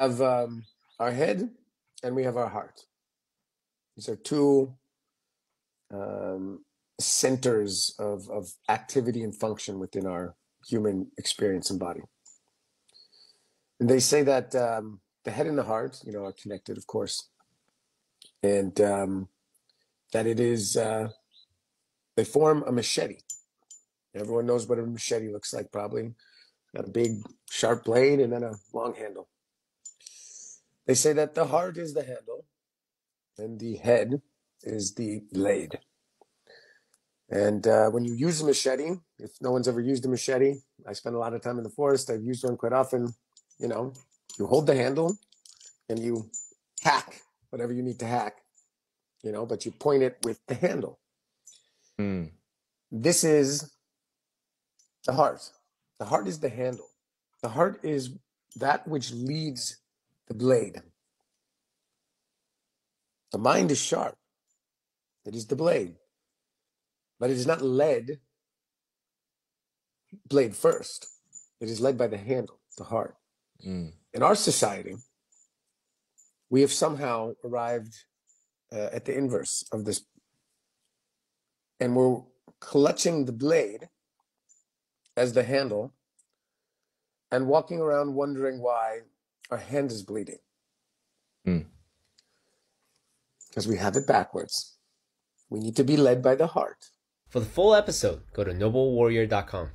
have um, our head and we have our heart. These are two um, centers of, of activity and function within our human experience and body. And they say that um, the head and the heart, you know, are connected, of course, and um, that it is uh, they form a machete. Everyone knows what a machete looks like, probably. Got a big sharp blade and then a long handle. They say that the heart is the handle and the head is the blade. And uh, when you use a machete, if no one's ever used a machete, I spend a lot of time in the forest. I've used one quite often. You know, you hold the handle and you hack whatever you need to hack, you know, but you point it with the handle. Mm. This is the heart. The heart is the handle. The heart is that which leads the blade. The mind is sharp. It is the blade. But it is not led blade first. It is led by the handle, the heart. Mm. In our society, we have somehow arrived uh, at the inverse of this. And we're clutching the blade as the handle and walking around wondering why our hand is bleeding. Mm. Because we have it backwards. We need to be led by the heart. For the full episode, go to noblewarrior.com.